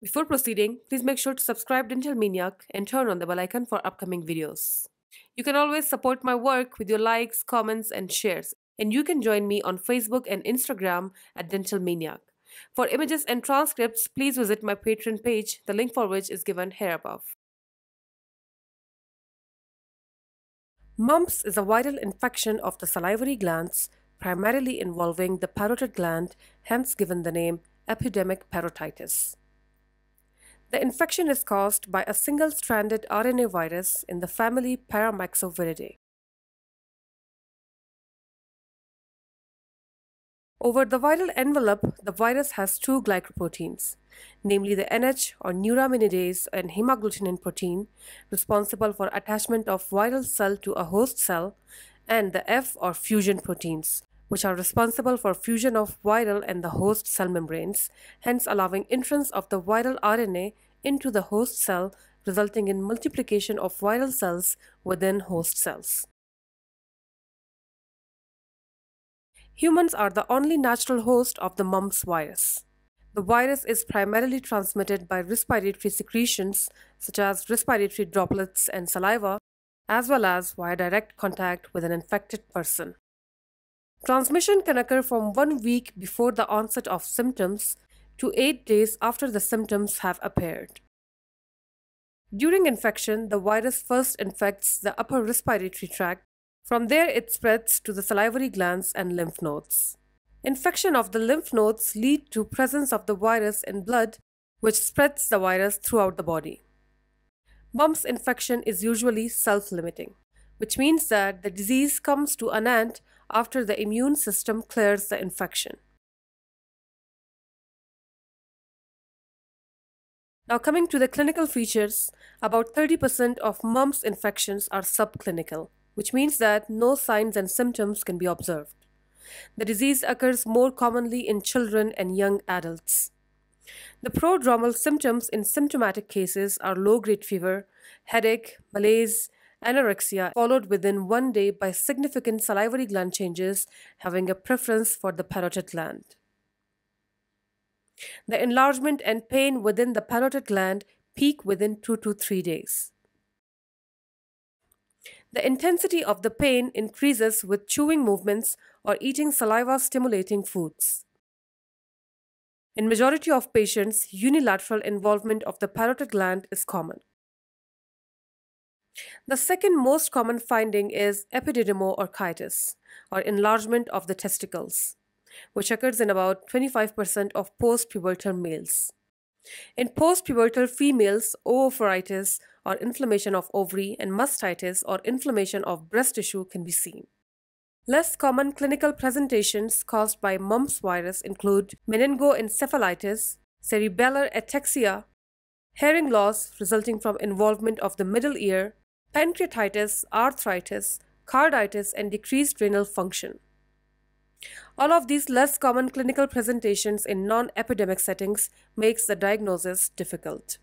Before proceeding, please make sure to subscribe DentalManiaK and turn on the bell icon for upcoming videos. You can always support my work with your likes, comments, and shares, and you can join me on Facebook and Instagram at DentalManiaK. For images and transcripts, please visit my Patreon page, the link for which is given here above. Mumps is a viral infection of the salivary glands, primarily involving the parotid gland, hence given the name epidemic parotitis. The infection is caused by a single-stranded RNA virus in the family Paramyxoviridae. Over the viral envelope, the virus has two glycoproteins, namely the NH or neuraminidase and hemagglutinin protein, responsible for attachment of viral cell to a host cell, and the F or fusion proteins, which are responsible for fusion of viral and the host cell membranes, hence allowing entrance of the viral RNA into the host cell, resulting in multiplication of viral cells within host cells. Humans are the only natural host of the mumps virus. The virus is primarily transmitted by respiratory secretions such as respiratory droplets and saliva, as well as via direct contact with an infected person. Transmission can occur from one week before the onset of symptoms to 8 days after the symptoms have appeared. During infection, the virus first infects the upper respiratory tract. From there, it spreads to the salivary glands and lymph nodes. Infection of the lymph nodes lead to presence of the virus in blood, which spreads the virus throughout the body. Mumps infection is usually self-limiting, which means that the disease comes to an end after the immune system clears the infection. Now coming to the clinical features, about 30% of mumps infections are subclinical, which means that no signs and symptoms can be observed. The disease occurs more commonly in children and young adults. The prodromal symptoms in symptomatic cases are low-grade fever, headache, malaise, anorexia, followed within one day by significant salivary gland changes having a preference for the parotid gland. The enlargement and pain within the parotid gland peak within 2 to 3 days. The intensity of the pain increases with chewing movements or eating saliva-stimulating foods. In majority of patients, unilateral involvement of the parotid gland is common. The second most common finding is epididymoorchitis, or enlargement of the testicles, which occurs in about 25% of postpubertal males. In postpubertal females, oophoritis or inflammation of ovary and mastitis or inflammation of breast tissue can be seen. Less common clinical presentations caused by mumps virus include meningoencephalitis, cerebellar ataxia, hearing loss resulting from involvement of the middle ear, pancreatitis, arthritis, carditis, and decreased renal function. All of these less common clinical presentations in non-epidemic settings makes the diagnosis difficult.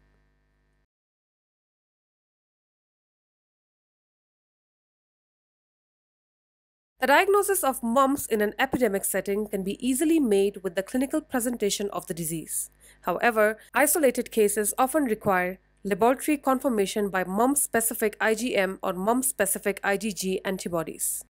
The diagnosis of mumps in an epidemic setting can be easily made with the clinical presentation of the disease. However, isolated cases often require laboratory confirmation by mumps-specific IgM or mumps-specific IgG antibodies.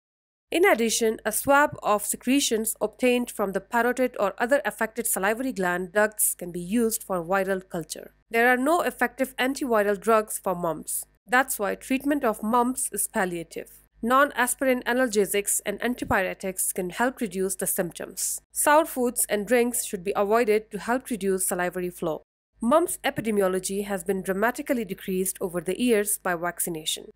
In addition, a swab of secretions obtained from the parotid or other affected salivary gland ducts can be used for viral culture. There are no effective antiviral drugs for mumps. That's why treatment of mumps is palliative. Non-aspirin analgesics and antipyretics can help reduce the symptoms. Sour foods and drinks should be avoided to help reduce salivary flow. Mumps epidemiology has been dramatically decreased over the years by vaccination.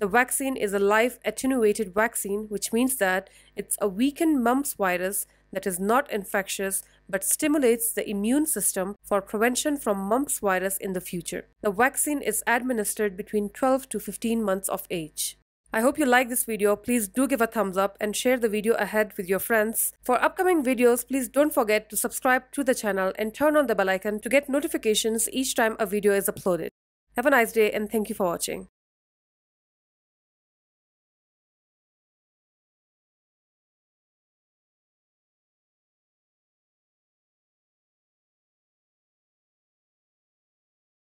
The vaccine is a live attenuated vaccine, which means that it's a weakened mumps virus that is not infectious but stimulates the immune system for prevention from mumps virus in the future. The vaccine is administered between 12 to 15 months of age. I hope you like this video. Please do give a thumbs up and share the video ahead with your friends. For upcoming videos, please don't forget to subscribe to the channel and turn on the bell icon to get notifications each time a video is uploaded. Have a nice day and thank you for watching.